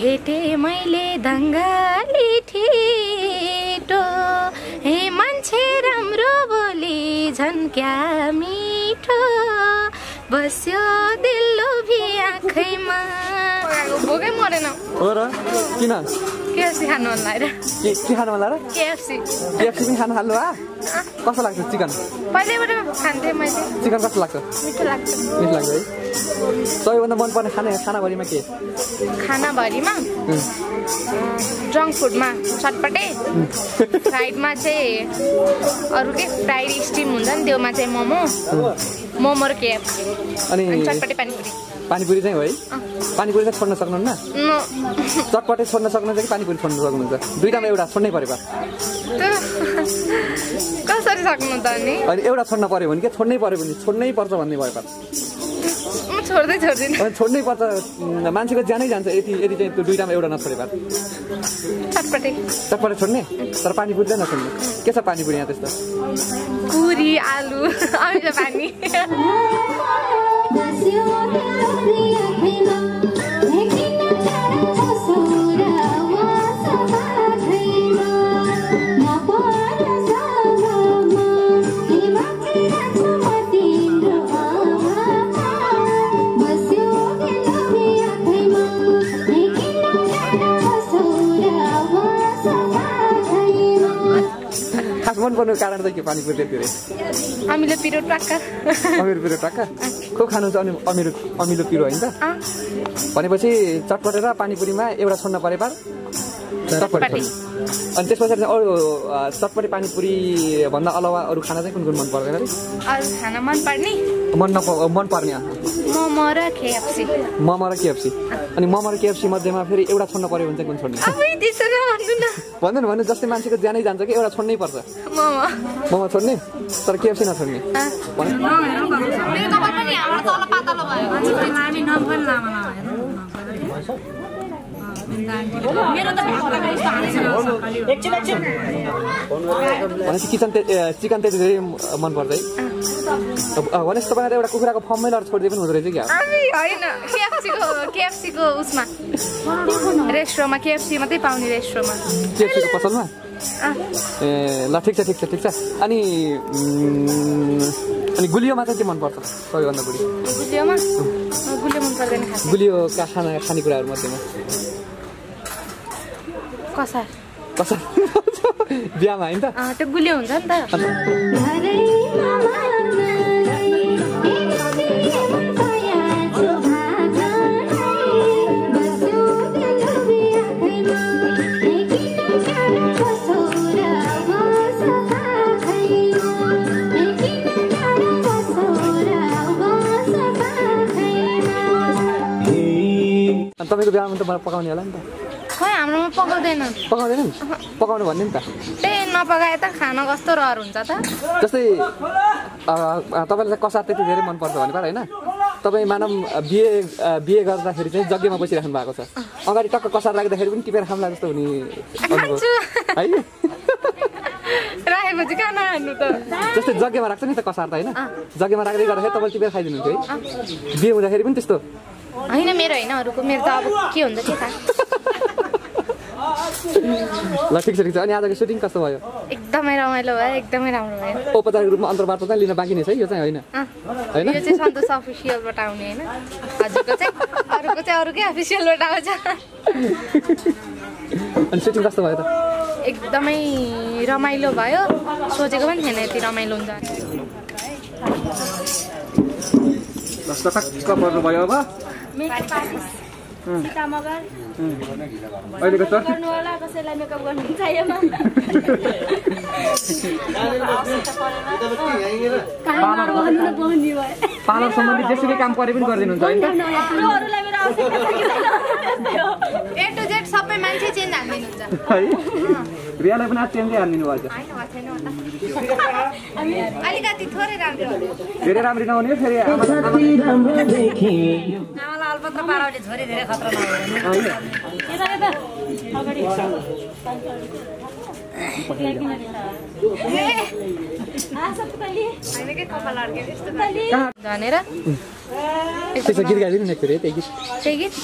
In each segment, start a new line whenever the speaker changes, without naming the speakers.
भेटे मैले दङ्गाली ठिटो। हे मान्छे राम्रो बोली झन् क्या मिठो। बस्यो दिल्लो भी आँखैमा। भोकै मरेन।
हो र? किन?
केएफसी खानु मन लागेर
के के खानु होला र
केएफसी
केएफसी पनि खानु थाल्नु भा कस्तो लाग्छ चिकन
पहिल्यैबाट खान्थेँ मैले
चिकन कस्तो लाग्छ
मिठो लाग्छ
मिठो लाग्छ है सबैभन्दा मनपर्ने खाना खानाभरिमा के
खानाभरिमा जङ्क फुडमा चटपटे फ्राइडमा चाहिँ अरू के फ्राइड स्टिम हुन्छ नि त्योमा चाहिँ मोमो मोमो र केएफसी
अनि
चटपटे पानीपुरी
पानीपुरी चाहिँ हो। पानीपुरी चाहिँ छोड्न सक्नुहुन्न चटपटे छोड्न सक्नुहुन्छ कि पानीपुरी छोड्न सक्नुहुन्छ दुइटामा एउटा छोड्नै पऱ्यो
कसरी सक्नु त अनि?
अनि एउटा छोड्न पऱ्यो भने के? छोड्नै पऱ्यो भने छोड्नै पर्छ भन्ने भयो पर
म छोड्दै छोड्दिनँ।
अनि छोड्नै पर्छ मान्छेको ज्यानै जान्छ। यति यति चाहिँ त्यो दुइटामा एउटा नछोडे भए।
चटपटे।
चटपटे छोड्ने? तर पानीपुरी चाहिँ नछोड्ने के छ पानीपुरी यहाँ त्यस्तो?
पुरी आलु पानी।
मनपर्ने कारण चाहिँ के पानीपुरी धेरै
हामीले पिरो ट्वाक्का।
अमिलो पिरो टक्का खुब खानु चाहिँ अनि अमिलो अमिलो पिरो होइन त? भनेपछि चटपटे र पानीपुरीमा एउटा छोड्न परे पार। चटपटे। अनि त्यस पछाडि चाहिँ अरू अ, चटपटे पानीपुरी भन्दा अलावा अरू खाना चाहिँ कुन कुन मन पर्दैन अरे
खाना मन पर्ने
मन नप मन पर्ने अँ।
मोमो र केएफसी।
मोमो र केएफसी। अनि मोमो र केएफसी मध्येमा फेरि एउटा छोड्न पऱ्यो भने चाहिँ कुन छोड्ने?
नभन्नु न।
भन्दैन भने जस्तै मान्छेको ज्यानै जान्छ कि एउटा छोड्नै पर्छ।
मोमो।
मोमो छोड्ने तर केएफसी नछोड्ने।
अँ।
भनेपछि किचन चिकन त्यति धेरै मनपर्छ है अब, अ, भनेपछि तपाईँलाई एउटा कुखुराको फर्ममै लगाएर छोडिदिए पनि हुँदो रहेछ क्या?
होइन। केएफसीको केएफसीको उसमा। रेस्टुरेन्टमा केएफसी मात्रै पाउने रेस्टुरेन्टमा
केएफसीको पसलमा? ए ल ठिक छ ठिक छ ठिक छ। अनि अनि गुलियोमा चाहिँ के मनपर्छ सबैभन्दा बढी।
गुलियोमा? गुलियो मन पर्दैन
गुलियोका खाना खानेकुराहरू मध्येमा।
कसार
कसा? बिहामा होइन त?
त्यो गुलियो हुन्छ नि त।
तपाईँको बिहामा त मलाई पकाउने होला नि त।
खै हाम्रोमा पकाउँदैन।
पकाउँदैन नि? पकाउनु भन्ने नि त।
त्यही नपकाए त खाना कस्तो रहर हुन्छ त?
जस्तै तपाईँलाई कसार त्यति धेरै मनपर्छ भने पार होइन? तपाईँ मानव बिए अ, बिए गर्दाखेरि चाहिँ जग्गामा बसिराख्नु भएको छ। अगाडि टक्क कसार राख्दाखेरि पनि टिपेर खाम्ला जस्तो हुने है
राखेपछि कहाँ नखानु त।
जस्तै जग्गामा राख्छ नि त कसार त होइन? जग्गामा राख्दै गर्दाखेरि तपाईँले टिपेर खाइदिनुहुन्थ्यो है। बिहे हुँदाखेरि पनि त्यस्तो।
होइन मेरो होइन अरूको मेरो त अब के हुन्छ के थाहा।
ल ठिक छ ठिक छ। अनि आजको सुटिङ कस्तो भयो?
एकदमै रमाइलो भयो एकदमै राम्रो भयो।
औपचारिक रूपमा अन्तर्वार्ता चाहिँ लिन बाँकी नै छ है यो चाहिँ होइन। होइन?
यो चाहिँ सन्तोष अफिसियलबाट आउने होइन। हजुरको चाहिँ अरूको चाहिँ अरूकै अफिसियलबाट आउँछ।
अनि सुटिङ कस्तो भयो त?
एकदमै रमाइलो भयो। सोचेको पनि थिएन यति रमाइलो हुन्छ
जस्तो टक्क पर्नुभयो अब।
सीता मगर कसैलाई मेकअप गर्नु
पार्लर सम्बन्धी जेसुकै काम परे पनि गरिदिनुहुन्छ
ए टु जेड सबै मान्छे चेन्ज हानिदिनुहुन्छ
है? रियालाई पनि आज चेन्जै हानिदिनु भएछ
अलिकति थोरै राम्रो।
धेरै राम्री नहुने फेरि
पाराले छोरी धेरै खतरा
गीत गाइदिनु न त्यही गीत।
त्यही गीत?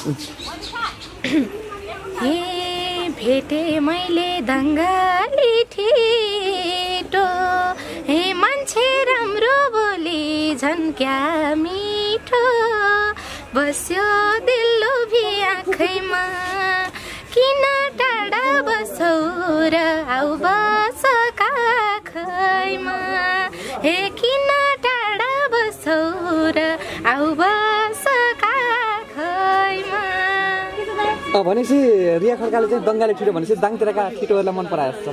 भेटे मैले दङ्गाली ठिटो। हे मान्छे राम्रो बोली झन् क्या मिठो। बस्यो दिल्लो भी आँखैमा किन टाढा बसौ र आउ बस काखैमा हे किन टाढा बसौ र आउ बस काखैमा
अँ, भनेपछि रिया खड्काले चाहिँ बङ्गाली ठिटो भनेपछि दाङतिरका ठिटोहरूलाई मन परायो जस्तो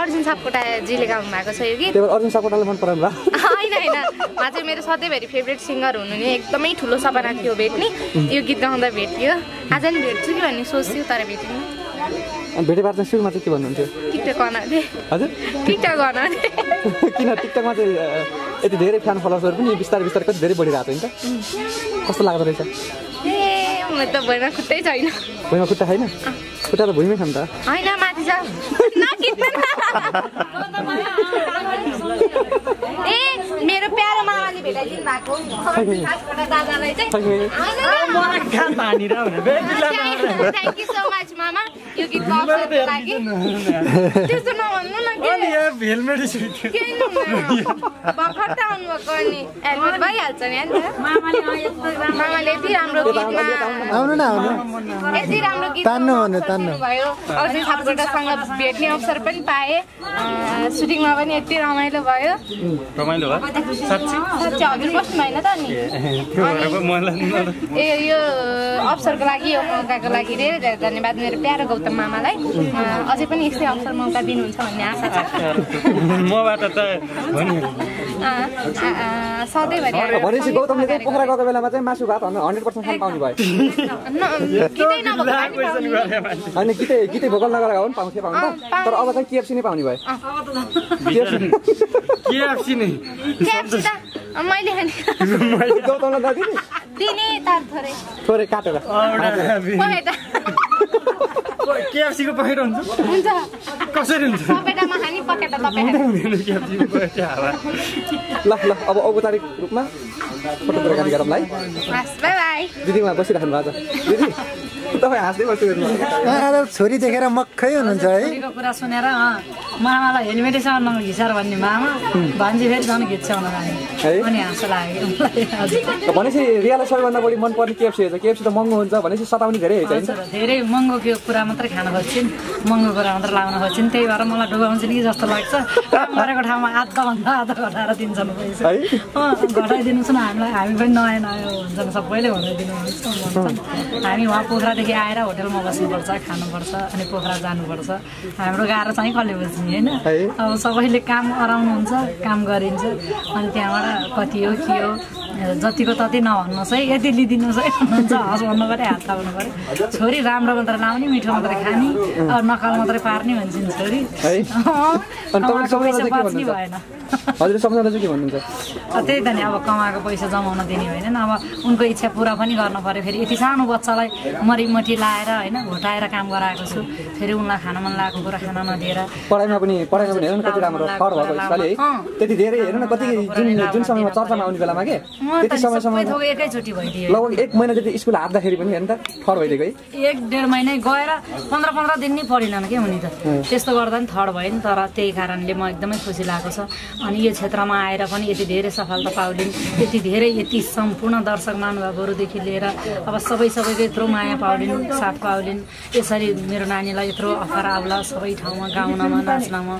अर्जुन सापकोटाजीले गाउनु भएको छ यो गीत।
अर्जुन सापकोटाले मन पराउनु भयो
होइन होइन। उहाँ चाहिँ मेरो सधैँभरि फेभरेट सिङ्गर हुनु नि एकदमै ठुलो सपना थियो भेट्ने। यो गीत गाउँदा भेटियो। आज नि भेट्छु कि भन्ने सोच्थ्यो तर भेटिनँ।
चाहिँ सुरुमा चाहिँ के भन्नुहुन्थ्यो?
टिकटक गनाउँथे
हजुर।
टिकटक गनाउँथे
किन टिकटकमा चाहिँ यति धेरै फ्यान फलोवर्सहरू पनि बिस्तारै बिस्तारै कति धेरै बढिरहेको छ नि त? कस्तो लाग्दो रहेछ?
ए म त भुइँमा खुट्टै छैन।
भुइँमा खुट्टा छैन? खुट्टा त भुइँमै छ नि त।
होइन। ए मेरो प्यारो मामाले भेटाइदिनु भएको। दादालाई। थ्याङ्क यू सो मच मामा। यो गीतको अवसरको लागि। त्यस्तो नभन्नु न। भर्खर त आउनुभएको अनि। हेल्मेट भइहाल्छ नि मामाले यति राम्रो गीतमा
आउनु न आउनु।
यति राम्रो गीत
तान्नु भन्नु, तान्नु।
भयो अर्जुन सापकोटासँग भेट्ने अवसर पनि पाएँ। सुटिङमा पनि यति रमाइलो भयो।
रमाइलो साँच्ची?
हजुर बस्नु त नि ए यो अवसरको लागि यो मौकाको लागि धेरै धेरै धन्यवाद मेरो प्यारो गौतम मामालाई। अझै पनि यस्तै अवसर मौका दिनुहुन्छ भन्ने आशा छ।
मबाट त
भनेपछि गौतमले चाहिँ पोखरा गएको बेलामा चाहिँ मासु भात हन्ड्रेड पर्सेन्ट खानु पाउने भयो।
न- गीतै
गीतै भोकल नगरेको हो नि पाउँथ्यो पाउनु त। तर अब चाहिँ केएफसी नै पाउने भयो। केएफसी
केएफसी नै।
KFC त अँ, मैले। खाने
गौतमलाई नदिने
दिने तार थोरै।
थोरै काटेर।
पखेटा।
केएफसीको पखेटा हुन्छ।
हुन्छ।
कसरी हुन्छ?
ल ल अब औपचारिक रूपमा फोटो कुराकानी गरौँ ल है
हस् बाई बाई
दिदी उहाँ बसिराख्नु भएको छ दिदी तपाईँ हाँस्दै
आएर छोरी देखेर मक्खै हुनुहुन्छ है
छोरीको कुरा सुनेर मामालाई हेलमेटैसँग नङ घिसार भन्ने मामा भान्जी फेरि झन्
है?
अनि हाँसो लाग्यो
भनेपछि रियालाई सबैभन्दा बढी मनपर्ने केएफसी हुन्छ केएफसी त महँगो हुन्छ भनेपछि सताउने धेरै
हजुर, धेरै महँगो कुरा मात्रै खान खोज्छन् महँगो कुरा मात्रै लाउन खोज्छन् त्यही भएर मलाई डुबाउँछन् कि जस्तो लाग्छ। काम गरेको ठाउँमा आधाभन्दा आधा घटाएर दिन्छन् पैसा। घटाइदिनुहोस् न हामीलाई हामी पनि नयाँ नयाँ हुन्छन् सबैले घटाइदिनुहोस्। भन्छन् हामी उहाँ पोखरादेखि आएर होटेलमा बस्नुपर्छ खानुपर्छ अनि पोखरा जानुपर्छ। हाम्रो गाह्रो चाहिँ कसले बुझ्ने होइन? अब सबैले काम अराउनुहुन्छ काम गरिन्छ। अनि त्यहाँबाट कति हो के हो जतिको तति नभन्नुहोस् है यति लिइदिनुहोस् है भन्नुहुन्छ हस् भन्नु पऱ्यो हात थाप्नु पऱ्यो। छोरी राम्रो मात्रै लाउने मिठो मात्रै खाने अब नकाल मात्रै पार्ने भन्छन् छोरी। पैसा बाँच्ने? भएन।
हजुरले सम्झाउँदा चाहिँ के भन्नुहुन्छ?
त्यही त नि अब कमाएको पैसा जमाउन दिने होइन अब उनको इच्छा पुरा पनि गर्नु पऱ्यो फेरि यति सानो बच्चालाई मरिमठी लाएर होइन घोटाएर काम गराएको छु फेरि उनलाई खान मन लागेको कुरा खान नदिएर।
पढाइमा पनि पढाइमा पनि हेर्नु न कति राम्रो ठहर भएको यसपालि है। त्यति धेरै हेर्नु न कति जुन जुन समयमा चर्चामा आउने बेलामा के? त्यति समयसम्म
एकैचोटि भइदियो।
लगभग एक महिना जति स्कुल हाट्दाखेरि पनि हेर्नु त ठहर भइदिएको है।
एक डेढ महिनै गएर पन्ध्र पन्ध्र दिन नै पढिनन् कि उनी त? त्यस्तो गर्दा नि थर्ड भयो नि तर त्यही कारणले म एकदमै खुसी लागेको छ। अनि यो क्षेत्रमा आएर पनि यति धेरै सफलता पाउलिन् यति धेरै यति सम्पूर्ण दर्शक महानुभावहरूदेखि लिएर अब सबै सबैको यत्रो माया पाउलिन् साथ पाउलिन् यसरी मेरो नानीलाई यत्रो अफर आउला सबै ठाउँमा गाउनमा नाच्नमा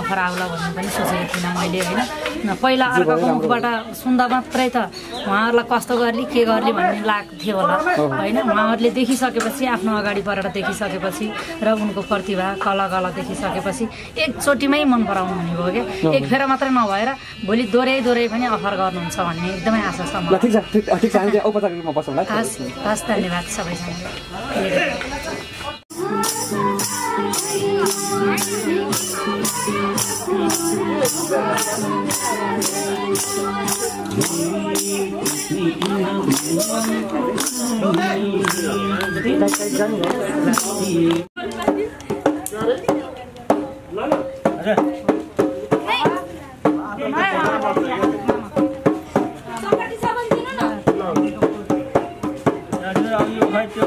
अफर आउला भन्ने पनि सोचेको थिइनँ मैले होइन? पहिला अर्काको मुखबाट सुन्दा मात्रै त उहाँहरूलाई कस्तो गर्ने के गर्ने भन्ने लाग्थ्यो होला होइन? उहाँहरूले देखिसकेपछि आफ्नो अगाडि परेर देखिसकेपछि र उनको प्रतिभा कला कला देखिसकेपछि एकचोटिमै मन पराउनु हुने भयो क्या? एक फेर मात्रै नभएर भोलि दोहोऱ्याइ दोहोऱ्याइ पनि अफर गर्नुहुन्छ भन्ने एकदमै आशा छ
ल
मलाई
ठिक छ ठिक ठिक छ हामी चाहिँ औपचारिक रूपमा बसौँ
हस् हस् धन्यवाद
अब यो खै त्यो